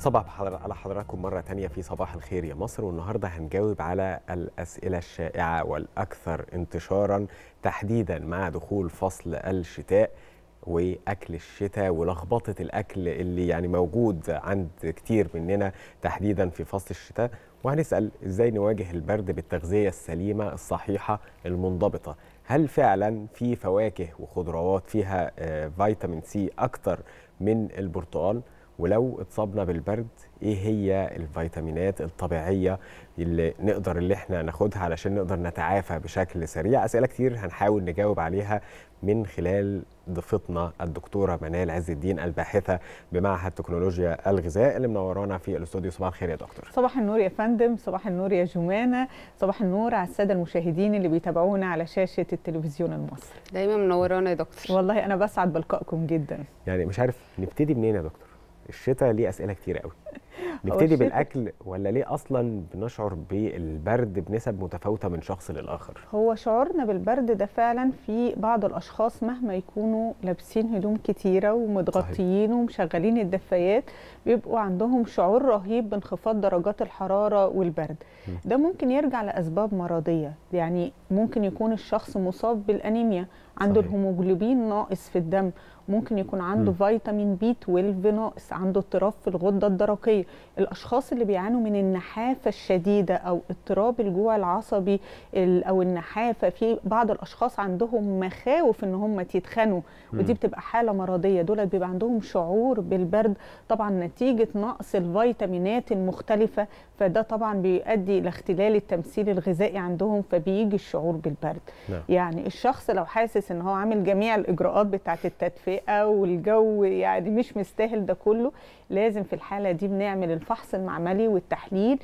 صباح على حضراتكم مرة تانية في صباح الخير يا مصر والنهاردة هنجاوب على الأسئلة الشائعة والأكثر انتشارا تحديدا مع دخول فصل الشتاء وأكل الشتاء ولخبطة الأكل اللي يعني موجود عند كتير مننا تحديدا في فصل الشتاء. وهنسأل إزاي نواجه البرد بالتغذية السليمة الصحيحة المنضبطة؟ هل فعلا في فواكه وخضروات فيها فيتامين سي أكتر من البرتقال؟ ولو اتصابنا بالبرد إيه هي الفيتامينات الطبيعية اللي نقدر اللي إحنا ناخدها علشان نقدر نتعافى بشكل سريع؟ أسئلة كتير هنحاول نجاوب عليها من خلال ضيفتنا الدكتورة منال عز الدين الباحثة بمعهد تكنولوجيا الغذاء اللي منورانا في الاستوديو. صباح الخير يا دكتور. صباح النور يا فندم صباح النور يا جمانة صباح النور على السادة المشاهدين اللي بيتابعونا على شاشة التلفزيون المصري. دايما منورانا يا دكتور. والله أنا بسعد بلقائكم جدا. يعني مش عارف نبتدي منين يا دكتور؟ الشتاء ليه أسئلة كتير قوي. نبتدي بالأكل ولا ليه أصلا بنشعر بالبرد بنسب متفاوتة من شخص للآخر؟ هو شعورنا بالبرد ده فعلا في بعض الأشخاص مهما يكونوا لابسين هدوم كتيرة ومتغطيين ومشغلين الدفايات بيبقوا عندهم شعور رهيب بانخفاض درجات الحرارة والبرد. م. ده ممكن يرجع لأسباب مرضية يعني ممكن يكون الشخص مصاب بالأنيميا عنده صحيح. الهيموجلوبين ناقص في الدم ممكن يكون عنده م. فيتامين بي 12 ناقص عنده اضطراب في الغدة الدرقية الأشخاص اللي بيعانوا من النحافة الشديدة أو اضطراب الجوع العصبي أو النحافة في بعض الأشخاص عندهم مخاوف إن هم يتخنوا ودي بتبقى حالة مرضية دول بيبقى عندهم شعور بالبرد طبعا نتيجة نقص الفيتامينات المختلفة فده طبعا بيؤدي لاختلال التمثيل الغذائي عندهم فبيجي الشعور بالبرد نعم. يعني الشخص لو حاسس إن هو عامل جميع الإجراءات بتاعه التدفئة والجو يعني مش مستاهل ده كله. لازم في الحالة دي بنعمل الفحص المعملي والتحليل.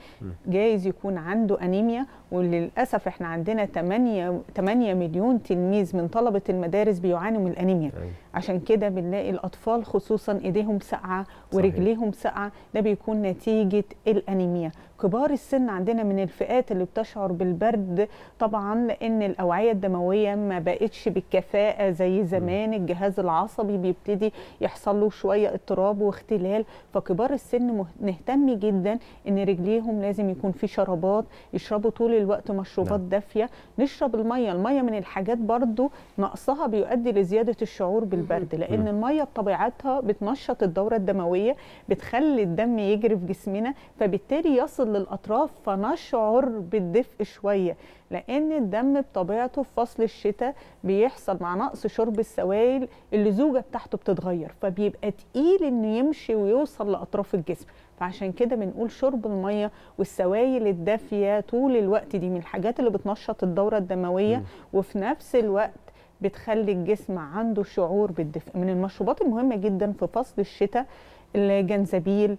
جايز يكون عنده أنيميا وللأسف إحنا عندنا 8 8 مليون تلميذ من طلبة المدارس بيعانوا من الانيميا أي. عشان كده بنلاقي الأطفال خصوصا إيديهم ساقعة ورجليهم ساقعة. ده بيكون نتيجة الأنيميا. كبار السن عندنا من الفئات اللي بتشعر بالبرد. طبعا لأن الأوعية الدموية ما بقتش بالكفاءة زي زمان. الجهاز العصبي بيبتدي يحصل له شوية اضطراب واختلال. فكبار السن نهتم جدا إن رجليهم لازم يكون في شرابات. يشربوا طول الوقت مشروبات نعم. دافية. نشرب المية. المية من الحاجات برضو نقصها بيؤدي لزيادة الشعور بالبرد. لأن المية بطبيعتها بتنشط الدورة الدموية بتخلي الدم يجري في جسمنا فبالتالي يصل للأطراف فنشعر بالدفء شوية لأن الدم بطبيعته في فصل الشتاء بيحصل مع نقص شرب السوائل اللزوجة بتاعته بتتغير فبيبقى تقيل إنه يمشي ويوصل لأطراف الجسم فعشان كده بنقول شرب المية والسوائل الدافية طول الوقت دي من الحاجات اللي بتنشط الدورة الدموية م. وفي نفس الوقت بتخلي الجسم عنده شعور بالدفء من المشروبات المهمة جدا في فصل الشتاء الجنزبيل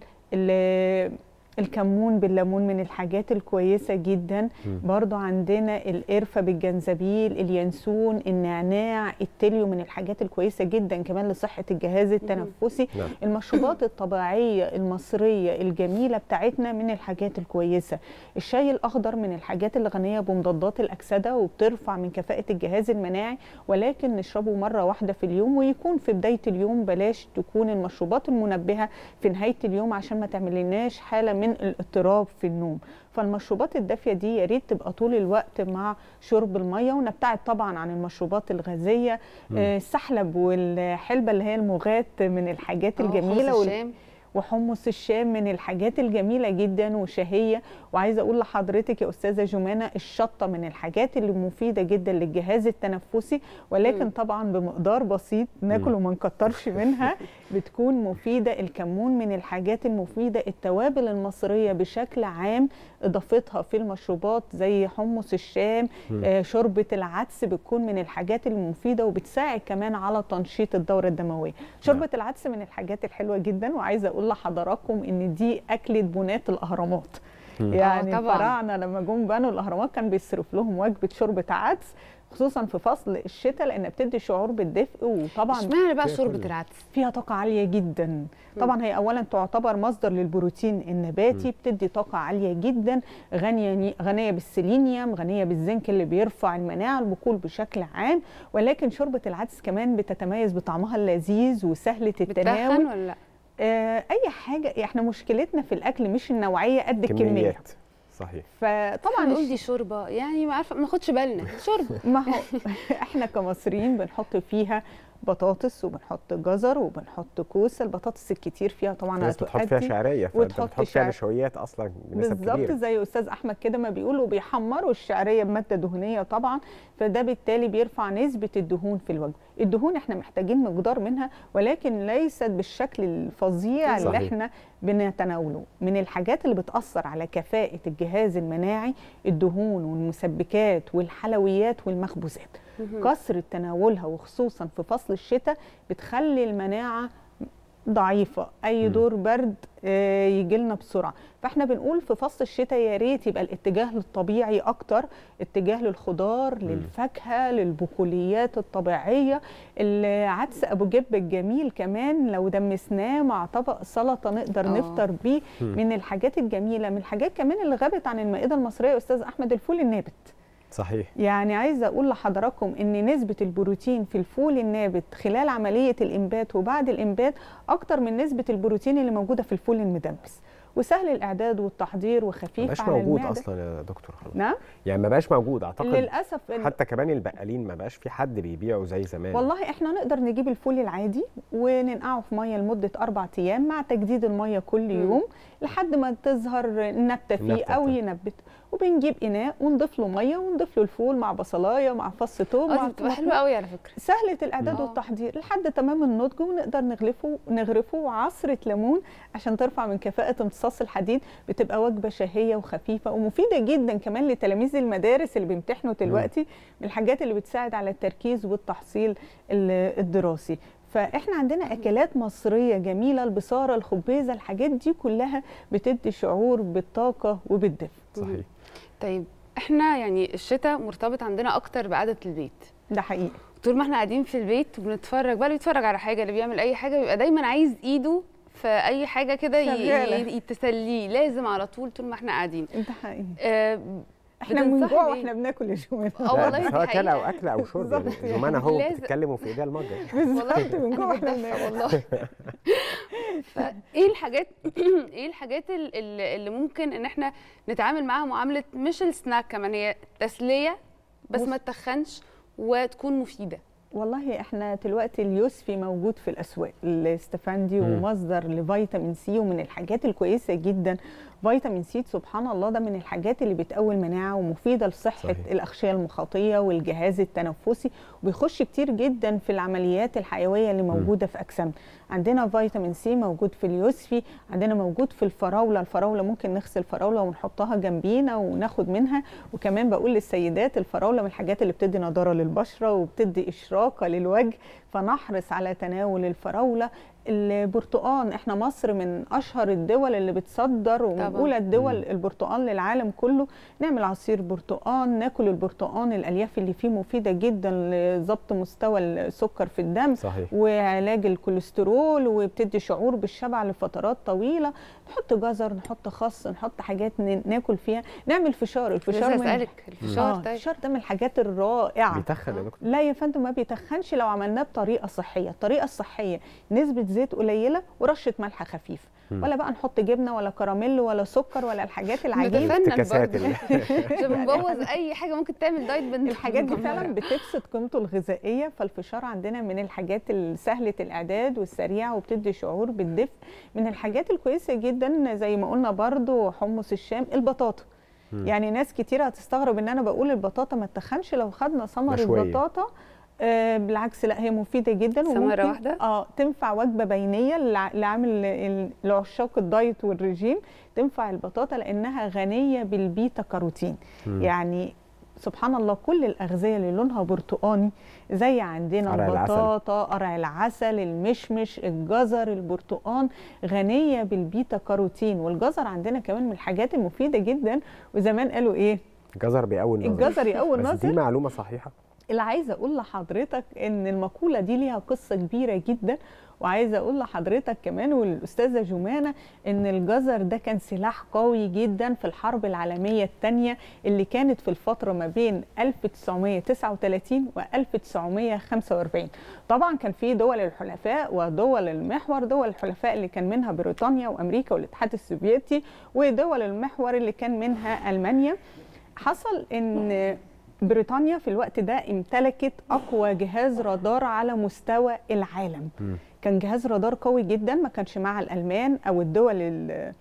الكمون بالليمون من الحاجات الكويسة جدا. برضو عندنا القرفة بالجنزبيل اليانسون النعناع التليو من الحاجات الكويسة جدا كمان لصحة الجهاز التنفسي. نعم. المشروبات الطبيعية المصرية الجميلة بتاعتنا من الحاجات الكويسة. الشاي الأخضر من الحاجات اللي غنيه بمضادات الأكسدة وبترفع من كفاءة الجهاز المناعي ولكن نشربه مرة واحدة في اليوم ويكون في بداية اليوم. بلاش تكون المشروبات المنبهة في نهاية اليوم عشان ما تعملناش حالة من من الاضطراب في النوم. فالمشروبات الدافية دي يا ريت تبقى طول الوقت مع شرب المية ونبتعد طبعا عن المشروبات الغازية السحلب والحلبة اللي هي المغات من الحاجات الجميلة وال... وحمص الشام من الحاجات الجميلة جدا وشهية. وعايزة أقول لحضرتك يا أستاذة جمانة الشطة من الحاجات اللي مفيدة جدا للجهاز التنفسي ولكن م. طبعا بمقدار بسيط ناكل وما نكترش منها. بتكون مفيدة الكمون من الحاجات المفيدة التوابل المصرية بشكل عام إضافتها في المشروبات زي حمص الشام آه شوربة العدس بتكون من الحاجات المفيدة وبتساعد كمان على تنشيط الدورة الدموية. شوربة العدس من الحاجات الحلوة جدا وعايزة أقول لحضراتكم إن دي أكلة بنات الأهرامات. يعني الفراعنة لما جم بنوا الأهرامات كان بيصرف لهم وجبة شوربة عدس خصوصا في فصل الشتاء لأن بتدي شعور بالدفء وطبعا اشمعنى بقى شوربه العدس فيها طاقة عالية جدا. طبعا هي اولا تعتبر مصدر للبروتين النباتي بتدي طاقة عالية جدا غنية غنية بالسيلينيوم غنية بالزنك اللي بيرفع المناعة البقول بشكل عام. ولكن شوربة العدس كمان بتتميز بطعمها اللذيذ وسهله التناول. ولا لأ؟ آه أي حاجة إحنا مشكلتنا في الأكل مش النوعية قد الكمية. كميات صحيح. فطبعا نقول دي شوربة يعني ما عارفة ما ناخدش بالنا. شوربه ما هو إحنا كمصريين بنحط فيها بطاطس وبنحط جزر وبنحط كوسه البطاطس الكتير فيها طبعا بتحط فيها شعرية وتحط بتحط فيها شعر- نشويات أصلا بالظبط زي أستاذ أحمد كده ما بيقولوا بيحمروا الشعرية بمادة دهنية طبعا فده بالتالي بيرفع نسبة الدهون في الوجبه الدهون إحنا محتاجين مقدار منها ولكن ليست بالشكل الفظيع اللي. إحنا بنتناوله. من الحاجات اللي بتأثر على كفاءة الجهاز المناعي الدهون والمسبكات والحلويات والمخبوزات. كثره تناولها وخصوصا في فصل الشتاء بتخلي المناعة ضعيفة. أي. دور برد يجي لنا بسرعة. فإحنا بنقول في فصل الشتاء يا ريت يبقى الاتجاه للطبيعي أكتر اتجاه للخضار للفاكهة للبقوليات الطبيعية. العدس أبو جب الجميل كمان لو دمسناه مع طبق سلطة نقدر آه. نفطر بيه. من الحاجات الجميلة. من الحاجات كمان اللي غابت عن المائدة المصرية أستاذ أحمد الفول النابت. صحيح. يعني عايزة أقول لحضراتكم إن نسبة البروتين في الفول النابت خلال عملية الإنبات وبعد الإنبات أكتر من نسبة البروتين اللي موجودة في الفول المدمس. وسهل الإعداد والتحضير وخفيف بقاش على موجود المعدة. أصلا يا دكتور خلاص. نعم؟ يعني ما بقاش موجود أعتقد للأسف حتى كمان البقالين ما بقاش في حد بيبيعه زي زمان. والله إحنا نقدر نجيب الفول العادي وننقعه في مية لمدة أربع أيام مع تجديد المية كل. يوم لحد ما تظهر النبته فيه أو. ينبت. وبنجيب إناء ونضيف له مية ونضيف له الفول مع بصلاية مع فص ثوم آه مع دي بتبقى. حلوة قوي على فكرة سهلة الإعداد آه. والتحضير لحد تمام النضج ونقدر نغلفه نغرفه وعصرة ليمون عشان ترفع من كفاءة امتصاص الحديد بتبقى وجبة شهية وخفيفة ومفيدة جدا كمان لتلاميذ المدارس اللي بيمتحنوا دلوقتي من الحاجات اللي بتساعد على التركيز والتحصيل ال- الدراسي فاحنا عندنا اكلات مصرية جميلة البصارة الخبيزة الحاجات دي كلها بتدي شعور بالطاقة وبالدفء. صحيح. طيب إحنا يعني الشتاء مرتبط عندنا أكتر بقعده البيت. ده حقيقي. طول ما إحنا قاعدين في البيت وبنتفرج بقى اللي بيتفرج على حاجة اللي بيعمل أي حاجة بيبقى دايما عايز إيده في أي حاجة كده ي- شغالة. ي- تسليه لازم على طول طول ما إحنا قاعدين. ده حقيقي. آه إحنا بنجوع؟ وإحنا بناكل يا جماعة آه والله سواء كان أو. أكل أو شرب يعني بالظبط. جمانه اهو لازم- بتتكلم وفي ايديها المجه بالظبط من جوه انا إحنا بتدفى بناكل والله فإيه الحاجات إيه الحاجات ال- ال- اللي ممكن إن إحنا نتعامل معاها معاملة مش السناك كمان هي تسلية بس. ما تتخنش وتكون مفيدة والله إحنا دلوقتي اليوسفي موجود في الأسواق الإستفندي مم. ومصدر لفيتامين سي ومن الحاجات الكويسة جدا. فيتامين سي سبحان الله ده من الحاجات اللي بتقوي المناعة ومفيدة لصحة صحيح. الأغشية المخاطية والجهاز التنفسي وبيخش كتير جدا في العمليات الحيوية اللي موجودة في أجسامنا. عندنا فيتامين سي موجود في اليوسفي عندنا موجود في الفراولة. الفراولة ممكن نغسل فراولة ونحطها جنبينا وناخد منها. وكمان بقول للسيدات الفراولة من الحاجات اللي بتدي نضارة للبشرة وبتدي اشراقه للوجه فنحرص على تناول الفراولة البرتقان إحنا مصر من أشهر الدول اللي بتصدر ومن. أولى الدول. البرتقان للعالم كله. نعمل عصير برتقان ناكل البرتقان الألياف اللي فيه مفيدة جدا لضبط مستوى السكر في الدم صحيح. وعلاج الكوليسترول وبتدي شعور بالشبع لفترات طويلة. نحط جزر نحط خس نحط حاجات ناكل فيها. نعمل فشار. الفشار من اسالك الفشار آه طيب؟ الفشار ده من الحاجات الرائعة. بيتخن يا دكتور. لا يا فندم ما بيتخنش. لو عملناه بطريقه صحية. الطريقة الصحية نسبة زيت قليلة ورشة ملح خفيف. مم. ولا بقى نحط جبنة ولا كراميل ولا سكر ولا الحاجات العجيبه عشان بنبوظ أي حاجة ممكن تعمل diet بنت الحاجات دي فعلا بتفسد قيمته الغذائية. فالفشار عندنا من الحاجات سهلة الإعداد والسريعة وبتدي شعور بالدفء. من الحاجات الكويسة جدا زي ما قلنا برضو حمص الشام البطاطا. يعني ناس كتير هتستغرب إن أنا بقول البطاطا ما تتخنش لو خدنا ثمر. البطاطا آه بالعكس لا هي مفيدة جدا. ثمرة وممكن واحدة؟ آه تنفع وجبة بينية لع- لعامل لعشاق الدايت والرجيم. تنفع البطاطا لأنها غنية بالبيتا كاروتين. مم. يعني سبحان الله كل الأغذية اللي لونها برتقاني زي عندنا. البطاطا قرع العسل المشمش الجزر البرتقان غنية بالبيتا كاروتين. والجزر عندنا كمان من الحاجات المفيدة جدا. وزمان قالوا إيه؟ الجزر بيقوي النظر. الجزر يقوي بس دي النظر. معلومة صحيحة. اللي عايزة أقول لحضرتك إن المقولة دي ليها قصة كبيرة جدا وعايزة أقول لحضرتك كمان والأستاذة جمانة إن الجزر ده كان سلاح قوي جدا في الحرب العالمية الثانية اللي كانت في الفترة ما بين 1939 و 1945 طبعا كان في دول الحلفاء ودول المحور دول الحلفاء اللي كان منها بريطانيا وأمريكا والاتحاد السوفيتي ودول المحور اللي كان منها ألمانيا. حصل إن بريطانيا في الوقت ده امتلكت أقوى جهاز رادار على مستوى العالم. مم. كان جهاز رادار قوي جدا ما كانش مع الألمان أو الدول ال-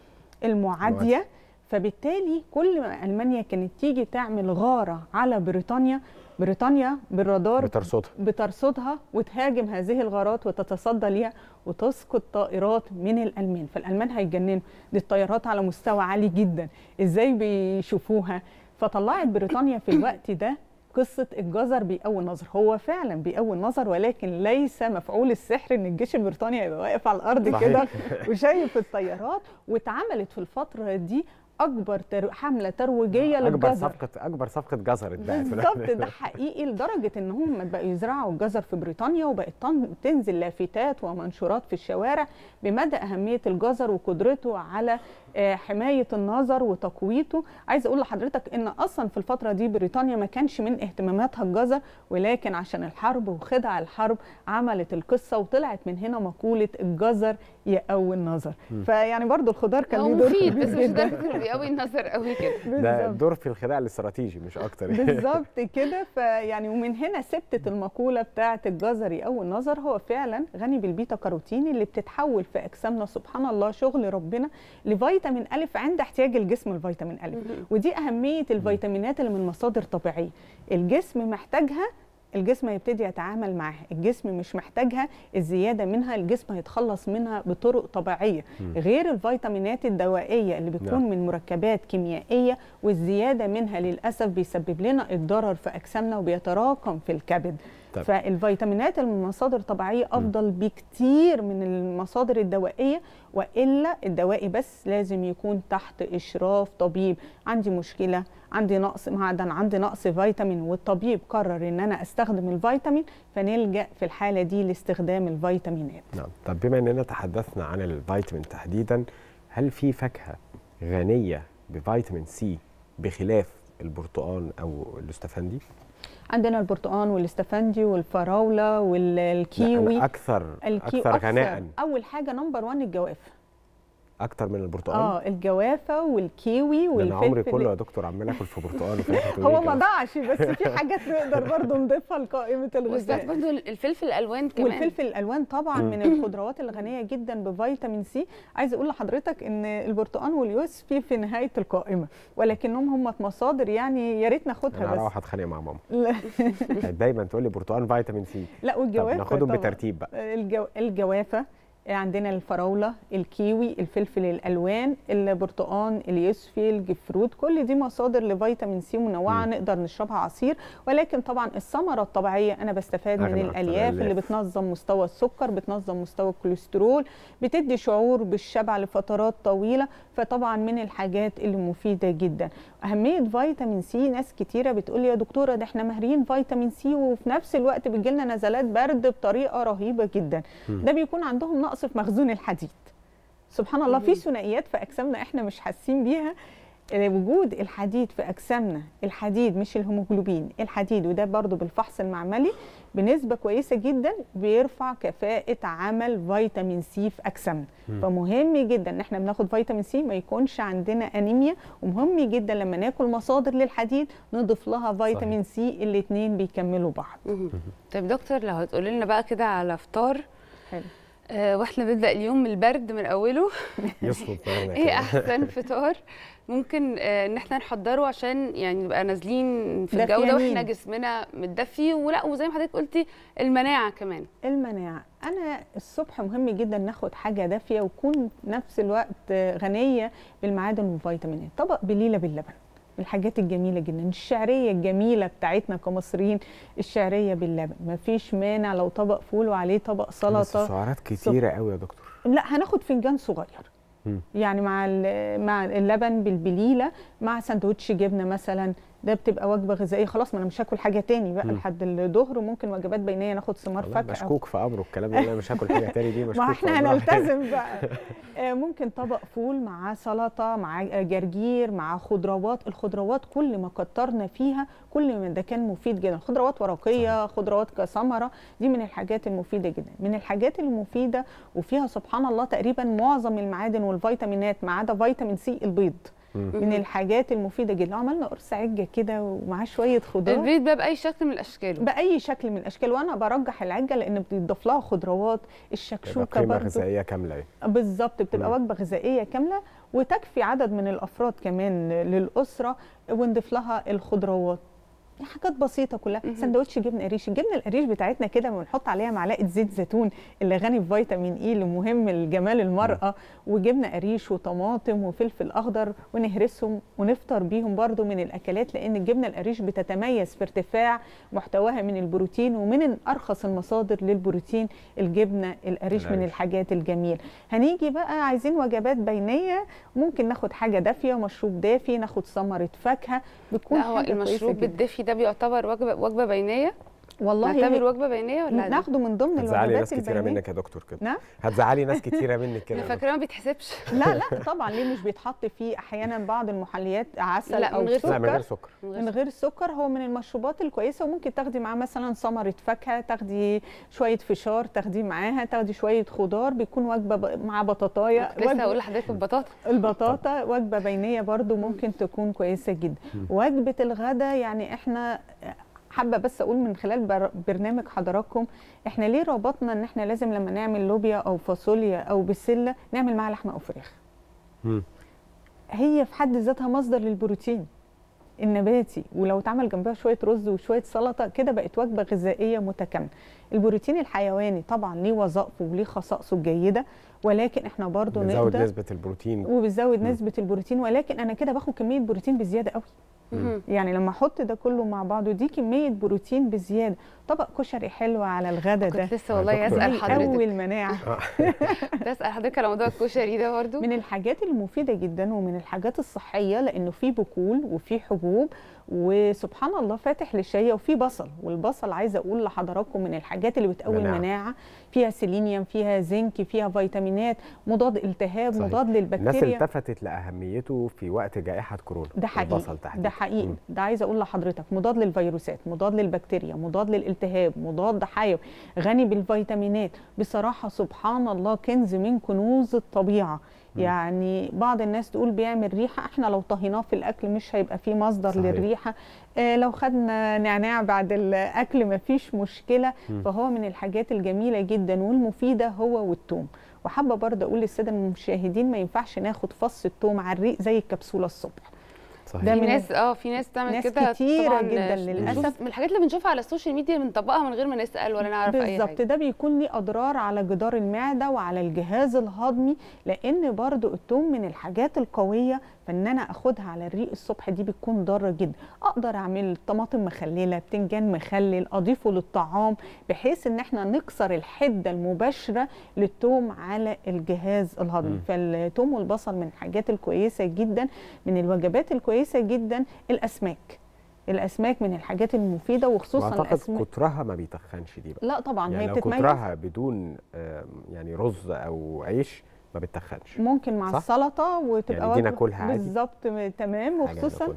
المعادية. فبالتالي كل ما ألمانيا كانت تيجي تعمل غارة على بريطانيا بريطانيا بالرادار بترصدها بترصدها وتهاجم هذه الغارات وتتصدى ليها وتسقط طائرات من الألمان. فالألمان هيتجننوا دي الطيارات على مستوى عالي جدا. إزاي بيشوفوها؟ فطلعت بريطانيا في الوقت ده قصة الجزر بيقوي النظر هو فعلا بيقوي النظر ولكن ليس مفعول السحر إن الجيش البريطاني يبقى واقف على الأرض. كده وشايف الطيارات. واتعملت في الفترة دي أكبر تر... حملة ترويجية أكبر للجزر. صفقة أكبر صفقة جزر اتباعت بالظبط. ده حقيقي لدرجة إن هم بقوا يزرعوا الجزر في بريطانيا وبقت تن- تنزل لافتات ومنشورات في الشوارع بمدى أهمية الجزر وقدرته على حماية النظر وتقويته. عايزه أقول لحضرتك إن أصلا في الفترة دي بريطانيا ما كانش من اهتماماتها الجزر ولكن عشان الحرب وخدع الحرب عملت القصة وطلعت من هنا مقولة الجزر يقوي النظر. فيعني برضو الخضار كان ليه دور مفيد كبير بس مش. لدرجة إنه بيقوي النظر قوي كده. ده. دور في الخداع الاستراتيجي مش أكتر. بالظبط كده. فيعني ومن هنا ثبتت المقولة بتاعه الجزر أو النظر. هو فعلا غني بالبيتا كاروتين اللي بتتحول في أجسامنا سبحان الله شغل ربنا لفيتامين الف عند احتياج الجسم لفيتامين الف ودي أهمية الفيتامينات اللي من مصادر طبيعية. الجسم محتاجها الجسم هيبتدي يتعامل معاها. الجسم مش محتاجها الزيادة منها الجسم هيتخلص منها بطرق طبيعية. غير الفيتامينات الدوائية اللي بتكون نعم. من مركبات كيميائية والزيادة منها للأسف بيسبب لنا الضرر في أجسامنا وبيتراكم في الكبد. طب. فالفيتامينات اللي من مصادر طبيعيه أفضل بكتير من المصادر الدوائية وإلا الدوائي بس لازم يكون تحت إشراف طبيب. عندي مشكلة عندي نقص معدن عندي نقص فيتامين والطبيب قرر إن أنا أستخدم الفيتامين فنلجأ في الحالة دي لاستخدام الفيتامينات. نعم. طب بما إننا تحدثنا عن الفيتامين تحديدا هل في فاكهة غنية بفيتامين سي بخلاف البرتقال أو الاستفندي عندنا البرتقال والإستفندي والفراولة والكيوي أكثر الكيوي أكثر غناء. أول حاجة number 1 الجوافة. أكتر من البرتقال. آه الجوافة والكيوي ده أنا عمري والفلفل كله يا دكتور عمال آكل في برتقال هو ما. ضاعش بس في حاجات نقدر برضه نضيفها لقائمة الغذاء. برضه الفلفل الالوان كمان. والفلفل الالوان طبعا من الخضروات الغنية جدا بفيتامين سي. عايزه أقول لحضرتك إن البرتقال واليوسفي في نهاية القائمة ولكنهم هم مصادر يعني يا ريت أنا ناخدها بس. هروح أتخانق مع ماما. لا, دايما تقول لي برتقال فيتامين سي. لا والجوافة ناخدهم. بترتيب بقى. الجو... الجوافة عندنا الفراولة الكيوي الفلفل الألوان البرتقال اليوسفي الجريب فروت كل دي مصادر لفيتامين سي منوعة مم. نقدر نشربها عصير ولكن طبعا الثمرة الطبيعية أنا بستفاد من الألياف اللي. بتنظم مستوى السكر بتنظم مستوى الكوليسترول بتدي شعور بالشبع لفترات طويلة فطبعا من الحاجات اللي مفيدة جدا أهمية فيتامين سي ناس كتيرة بتقول يا دكتورة ده إحنا ماهرين فيتامين سي وفي نفس الوقت بيجي لنا نزلات برد بطريقة رهيبة جدا مم. ده بيكون عندهم نقص في مخزون الحديد سبحان الله في ثنائيات في أجسامنا إحنا مش حاسين بيها آه، وجود الحديد في أجسامنا الحديد مش الهيموجلوبين الحديد وده برضو بالفحص المعملي بنسبة كويسة جدا بيرفع كفاءة عمل فيتامين سي في أجسامنا. فمهم جدا إن إحنا بناخد فيتامين سي ما يكونش عندنا أنيميا ومهم جدا لما ناكل مصادر للحديد نضيف لها فيتامين سي الاثنين بيكملوا بعض. طيب دكتور لو هتقولي لنا بقى كده على فطار حلو. آه وإحنا بنبدأ اليوم من البرد من أوله. معانا إيه. أحسن فطار. ممكن آه إن إحنا نحضره عشان يعني نبقى نازلين في الجو ده. وإحنا جسمنا متدفي. ولا وزي ما حضرتك قلتي المناعة كمان. المناعة. أنا الصبح مهم جدا ناخد حاجة دافية وتكون في نفس الوقت غنية بالمعادن والفيتامينات طبق بليلة باللبن. الحاجات الجميلة جدا. الشعرية الجميلة بتاعتنا كمصريين الشعرية باللبن. مفيش مانع لو طبق فول وعليه طبق بس سلطة. سعرات كتيرة قوي يا دكتور. لا هناخد فنجان صغير. يعني مع مع اللبن بالبليلة مع سندوتش جبنة مثلا ده بتبقى وجبة غذائية. خلاص ما أنا مش هاكل حاجة تاني بقى. لحد الظهر. وممكن وجبات بينية ناخد ثمار فاكهة. مشكوك في أمره الكلام ده مش هاكل حاجة تاني دي مشكوك ما إحنا. هنلتزم بقى. آه، ممكن طبق فول مع سلطة مع جرجير مع خضروات. الخضروات كل ما كترنا فيها كل ما ده كان مفيد جدا. خضروات ورقية خضروات كثمره دي من الحاجات المفيدة جدا. من الحاجات المفيدة وفيها سبحان الله تقريبا معظم المعادن والفيتامينات ما عدا فيتامين سي البيض. من الحاجات المفيدة جدا. عملنا قرص عجة كده ومعاه شوية خضار. البيض بقى بأي شكل من الأشكال. بأي شكل من الأشكال. وأنا برجح العجة لأن بتضاف لها خضروات الشكشوكة برضو. غذائية كاملة. بالظبط بتبقى. وجبة غذائية كاملة. وتكفي عدد من الأفراد كمان للأسرة ونضيف لها الخضروات. حاجات بسيطة كلها. سندوتش جبنة قريش. الجبنة القريش بتاعتنا كده بنحط عليها معلقة زيت زيتون اللي غني بفيتامين اي اللي مهم لجمال المرأة. وجبنة قريش وطماطم وفلفل أخضر ونهرسهم ونفطر بيهم برضو من الأكلات لأن الجبنة القريش بتتميز في ارتفاع محتواها من البروتين ومن أرخص المصادر للبروتين. الجبنة القريش من. الحاجات الجميلة. هنيجي بقى عايزين وجبات بينية. ممكن ناخد حاجة دافية مشروب دافي ناخد ثمرة فاكهة. بتكون هو المشروب جداً. ده بيعتبر وجبه وجبة بينية. والله نعتبر وجبة بينية ولا؟ ناخده من ضمن هتزعلي ناس كتيرة منك يا دكتور كده. نعم. هتزعلي ناس كتيرة منك كده أنا. فاكره ما بيتحسبش. لا لا طبعا ليه مش بيتحط فيه أحيانا بعض المحليات عسل لا، أو من غير سكر؟ لا من غير سكر. من غير سكر. هو من المشروبات الكويسة وممكن تاخدي معاه مثلا ثمره فاكهة تاخدي شوية فشار تاخدي معاها تاخدي شوية خضار بيكون وجبة مع بطاطاية. كنت لسه هقول لحضرتك البطاطا. البطاطا وجبة بينية برضو ممكن تكون كويسة جدا. وجبة الغداء يعني إحنا حابة بس أقول من خلال بر- برنامج حضراتكم إحنا ليه ربطنا إن إحنا لازم لما نعمل لوبيا أو فاصوليا أو بسلة نعمل معاها لحمة أو فراخ. هي في حد ذاتها مصدر للبروتين النباتي ولو اتعمل جنبها شوية رز وشوية سلطة كده بقت وجبة غذائية متكاملة البروتين الحيواني طبعا ليه وظائفه وليه خصائصه الجيدة ولكن إحنا برضو بنزود نقدر نسبة البروتين وبتزود. نسبة البروتين ولكن أنا كده باخد كمية بروتين بزيادة قوي. يعني لما أحط ده كله مع بعضه دي كمية بروتين بزيادة. طبق كشري حلو على الغدا ده. كنت لسه والله. أسأل حضرتك. المناعه كنت أسأل حضرتك على موضوع الكشري ده برضو من الحاجات المفيدة جدا ومن الحاجات الصحية لأنه في بقول وفي حبوب وسبحان الله فاتح للشهية وفي بصل والبصل عايزه أقول لحضراتكم من الحاجات اللي بتقوي مناعة. المناعة فيها سيلينيوم فيها زنك فيها فيتامينات مضاد التهاب صحيح. مضاد الناس للبكتيريا التفتت لأهميته في وقت جائحة كورونا ده حقيقي البصل تحديدا ده حقيقي مم. ده عايزه أقول لحضرتك مضاد للفيروسات مضاد للبكتيريا مضاد للالتهاب مضاد حيوي غني بالفيتامينات بصراحة سبحان الله كنز من كنوز الطبيعة. يعني بعض الناس تقول بيعمل ريحة إحنا لو طهيناه في الأكل مش هيبقى فيه مصدر صحيح. للريحة. آه لو خدنا نعناع بعد الأكل مفيش مشكلة. مم. فهو من الحاجات الجميلة جدا والمفيدة هو والثوم وحابة برضه أقول للسادة المشاهدين ما ينفعش ناخد فص الثوم على الريق زي الكبسولة الصبح. صحيح. ده في من ناس آه في ناس تعمل ناس كده كتيرة طبعاً جداً للأسف. من الحاجات اللي بنشوفها على ال social media بنطبقها من غير ما نسأل ولا نعرف أي بالظبط. حاجة ده بيكون ليه أضرار على جدار المعدة وعلى الجهاز الهضمي لأن برضو الثوم من الحاجات القوية فإن أنا أخدها على الريق الصبح دي بتكون ضارة جدا. أقدر أعمل طماطم مخللة بتنجان مخلل أضيفه للطعام بحيث إن إحنا نكسر الحدة المباشرة للثوم على الجهاز الهضمي. فالثوم والبصل من الحاجات الكويسة جدا من الوجبات الكويسة جدا الأسماك. الأسماك من الحاجات المفيدة وخصوصا وأعتقد الأسماك. كترها ما بيتخنش دي بقى. لا طبعا يعني هي لو بتتميز. كترها بدون يعني رز أو عيش ما بتخنش ممكن مع صح؟ السلطة وتبقى يعني دي ناكلها؟ بالظبط تمام وخصوصا.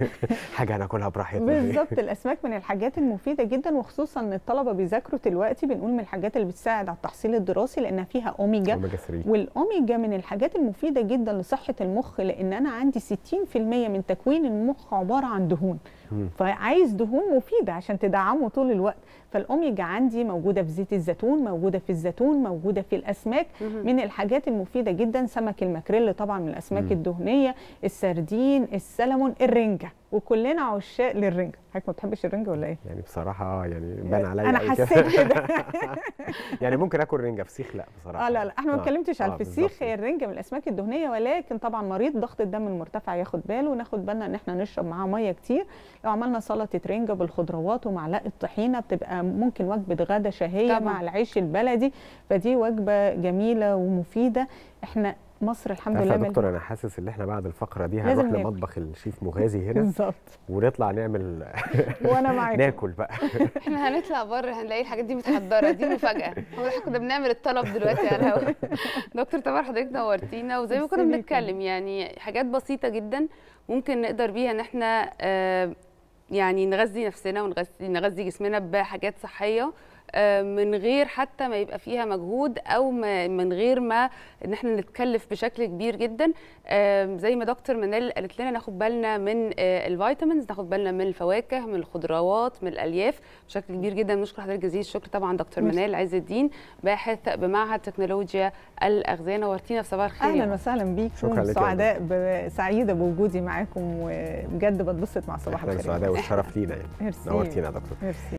حاجة هناكلها براحتنا بالظبط الأسماك من الحاجات المفيدة جدا وخصوصا إن الطلبة بيذاكروا دلوقتي بنقول من الحاجات اللي بتساعد على التحصيل الدراسي لأنها فيها أوميجا أوميجا 3 والأوميجا من الحاجات المفيدة جدا لصحة المخ لأن أنا عندي 60% من تكوين المخ عبارة عن دهون. فعايز دهون مفيدة عشان تدعمه طول الوقت فالاوميجا عندي موجودة في زيت الزيتون موجودة في الزيتون موجودة في الأسماك. من الحاجات المفيدة جدا سمك الماكريل طبعا من الأسماك. الدهنية السردين السلمون الرنجة وكلنا عشاق للرنجه حضرتك ما بتحبش الرنجه ولا إيه؟ يعني بصراحة آه يعني بان عليا أنا. حسيت كده. يعني ممكن آكل رنجة فسيخ لا بصراحة آه لا لا. إحنا ما آه، اتكلمتش على آه، الفسيخ. هي الرنجه من الأسماك الدهنية ولكن طبعا مريض ضغط الدم المرتفع ياخد باله. وناخد بالنا إن إحنا نشرب معاه مية كتير. لو عملنا سلطة رنجه بالخضروات ومعلقة طحينة بتبقى ممكن وجبة غدا شهية طبعاً. مع العيش البلدي. فدي وجبة جميلة ومفيدة. إحنا مصر الحمد عارفه لله يا دكتور أنا حاسس إن إحنا بعد الفقرة دي هنروح. لمطبخ الشيف مغازي هنا. بالظبط. ونطلع نعمل وأنا معاك ناكل بقى. إحنا هنطلع بره هنلاقي الحاجات دي متحضرة. دي مفاجأة. هو إحنا كنا بنعمل الطلب دلوقتي على الهواء. دكتور طبعا حضرتك نورتينا. وزي ما كنا بنتكلم يعني حاجات بسيطة جدا ممكن نقدر بيها إن إحنا آه، يعني نغذي نفسنا ونغذي نغذي جسمنا بحاجات صحية آه، من غير حتى ما يبقى فيها مجهود أو ما- من غير ما إن إحنا نتكلف بشكل كبير جدا. آه، زي ما دكتور منال قالت لنا ناخد بالنا من آه، الفيتامينز ناخد بالنا من الفواكه من الخضروات من الألياف بشكل كبير جدا. نشكر حضرتك جزيل الشكر طبعا دكتور. منال عز الدين باحث بمعهد تكنولوجيا الأغذية. نورتينا في صباح الخير. أهلا وسهلا بيكم شكراً لك يا سعداء سعيدة بوجودي معاكم وبجد بتبسط مع صباح الخير. سعداء والشرف لينا يعني. ميرسي. نورتينا يا دكتور. ميرسي.